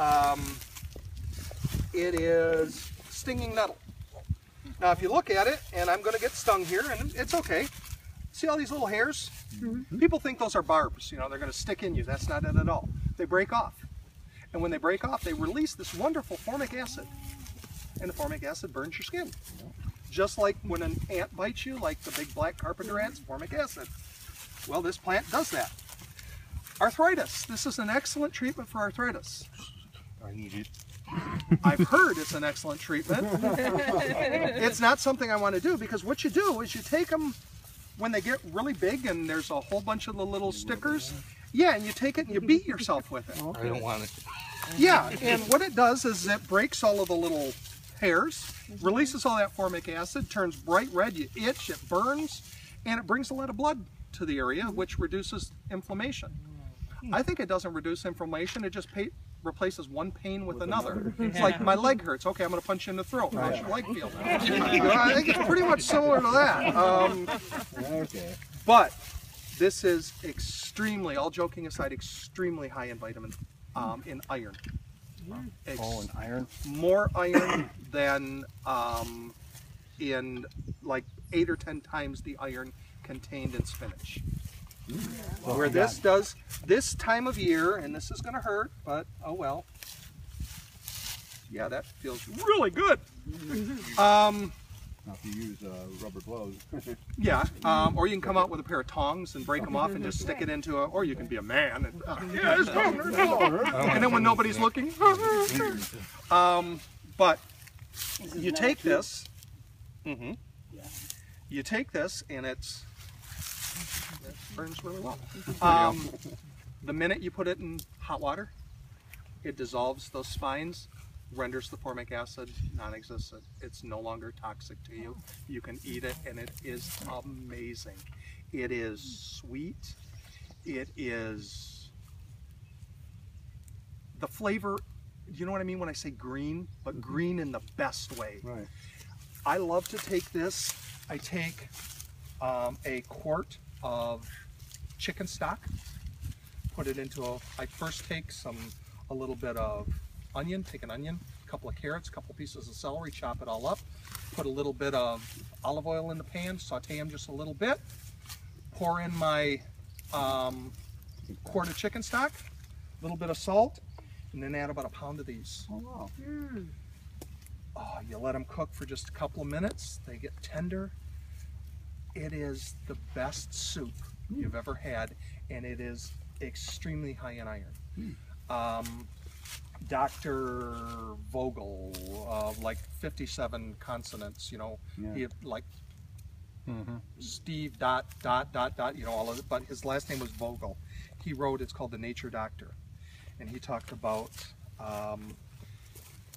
um, it is stinging nettle. Now, if you look at it, and I'm going to get stung here, and it's okay. See all these little hairs? People think those are barbs. You know, they're going to stick in you. That's not it at all. They break off. And when they break off, they release this wonderful formic acid. And the formic acid burns your skin. Just like when an ant bites you, like the big black carpenter ants, formic acid. Well, this plant does that. Arthritis. This is an excellent treatment for arthritis. I need it. I've heard it's an excellent treatment. it's not something I want to do because what you do is you take them when they get really big and there's a whole bunch of the little stickers. Yeah, and you take it and you beat yourself with it. I don't want it. Yeah, and what it does is it breaks all of the little hairs, mm-hmm. releases all that formic acid, turns bright red, you itch, it burns, and it brings a lot of blood to the area, mm-hmm. which reduces inflammation. I think it doesn't reduce inflammation, it just pa replaces one pain with, another. It's like my leg hurts, okay, I'm going to punch you in the throat. How's your leg feel? I think it's pretty much similar to that. Um, Okay. but this is extremely, all joking aside, extremely high in vitamin, um, in iron. Ex- Oh, and iron. more iron than um, in like eight or ten times the iron contained in spinach. Well, Where this got- does, this time of year, and this is going to hurt, but oh well. Yeah, that feels really good. Um, Now, if you use uh, rubber gloves. yeah, um, or you can come out with a pair of tongs and break them off and just stick it into a, or you can be a man and, uh, yeah, it's going to hurt. and then when nobody's looking, um, but you take this, mm -hmm, you take this and it's, it burns really well. Um, the minute you put it in hot water, it dissolves those spines, renders the formic acid non-existent. It's no longer toxic to you. You can eat it and it is amazing. It is sweet. It is the flavor, you know what I mean when I say green, but green in the best way. Right. I love to take this. I take um, a quart of chicken stock, put it into a. I first take some a little bit of onion, take an onion, a couple of carrots, a couple pieces of celery, chop it all up. Put a little bit of olive oil in the pan, saute them just a little bit. Pour in my um, quart of chicken stock, a little bit of salt, and then add about a pound of these. Oh, wow. Oh, you let them cook for just a couple of minutes. They get tender. It is the best soup you've ever had, and it is extremely high in iron. Um, Dr. Vogel, uh, like 57 consonants, you know, Yeah. he like Steve dot dot dot dot, you know, all of it, but his last name was Vogel. He wrote, it's called The Nature Doctor, and he talked about um,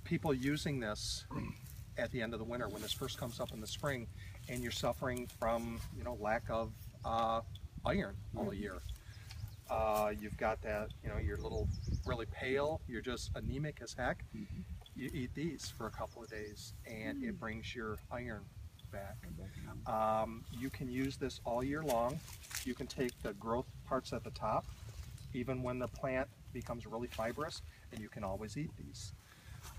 people using this at the end of the winter when this first comes up in the spring and you're suffering from you know lack of uh, iron all year. Uh, you've got that you know you're a little really pale you're just anemic as heck. You eat these for a couple of days and it brings your iron back. Um, you can use this all year long. You can take the growth parts at the top even when the plant becomes really fibrous and you can always eat these.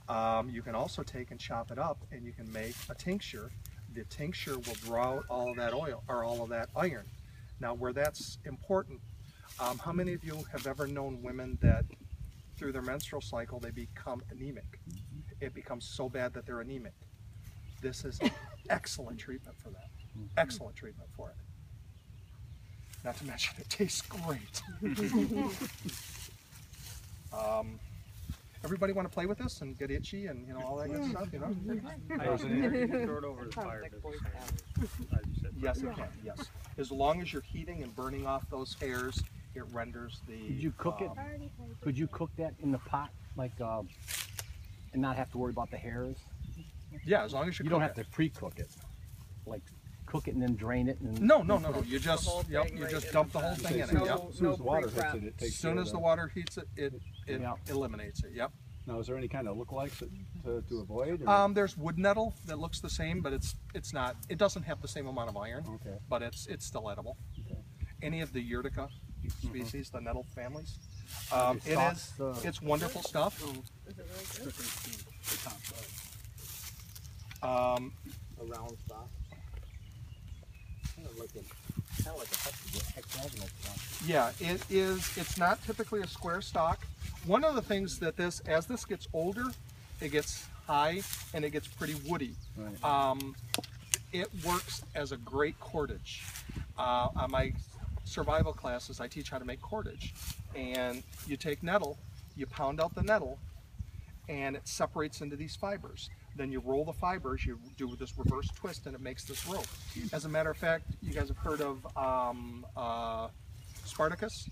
Um, you can also take and chop it up and you can make a tincture. The tincture will draw out all of that oil or all of that iron. Now where that's important, um, how many of you have ever known women that through their menstrual cycle they become anemic? It becomes so bad that they're anemic. This is excellent treatment for that. Excellent treatment for it. Not to mention it tastes great. um, everybody want to play with this and get itchy and you know all that good stuff, you know? Throw it over the fire. Yes, it can. Yes, as long as you're heating and burning off those hairs, it renders the. Could you cook it? um, Could you cook that in the pot, like, uh, and not have to worry about the hairs? Yeah, as long as you. You don't cook have it. to pre-cook it, like cook it and then drain it and. No, no, no, no. You just, whole yep, thing you right just in dump the the whole thing in it. Yep. As soon as the water hits pre-prep. it, it As takes soon care as the that. water heats it, it it Yeah. eliminates it. Yep. Now, is there any kind of lookalikes that, to, to avoid? or- Um, there's wood nettle that looks the same, but it's it's not. It doesn't have the same amount of iron, Okay. but it's it's still edible. Okay. Any of the Urtica species, the nettle families, Um, Are they it soft, is, uh, it's wonderful stuff. Is it really good? The top side. Um, A round spot. Kind of like a, kind of like a hex- hexagonal. Yeah, it is, it's not typically a square stock. One of the things that this, as this gets older, it gets high and it gets pretty woody. Right. Um, it works as a great cordage. Uh, on my survival classes, I teach how to make cordage. And you take nettle, you pound out the nettle, and it separates into these fibers. Then you roll the fibers, you do this reverse twist, and it makes this rope. As a matter of fact, you guys have heard of um, uh, Spartacus?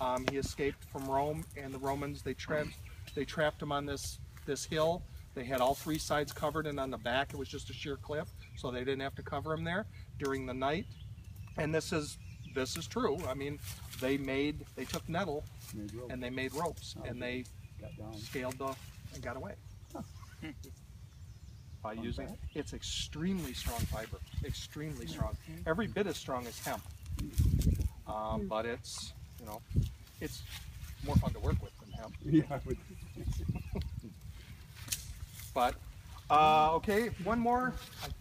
Um, he escaped from Rome, and the Romans they trapped they trapped him on this this hill. They had all three sides covered, and on the back it was just a sheer cliff, so they didn't have to cover him there during the night. And this is this is true. I mean, they made they took nettle Made and they made ropes, and they Got down. scaled the and got away. By Fun using it's extremely strong fiber, extremely strong. Every bit as strong as hemp, um, but it's you know it's more fun to work with than hemp. Yeah, But uh, okay, one more. I think.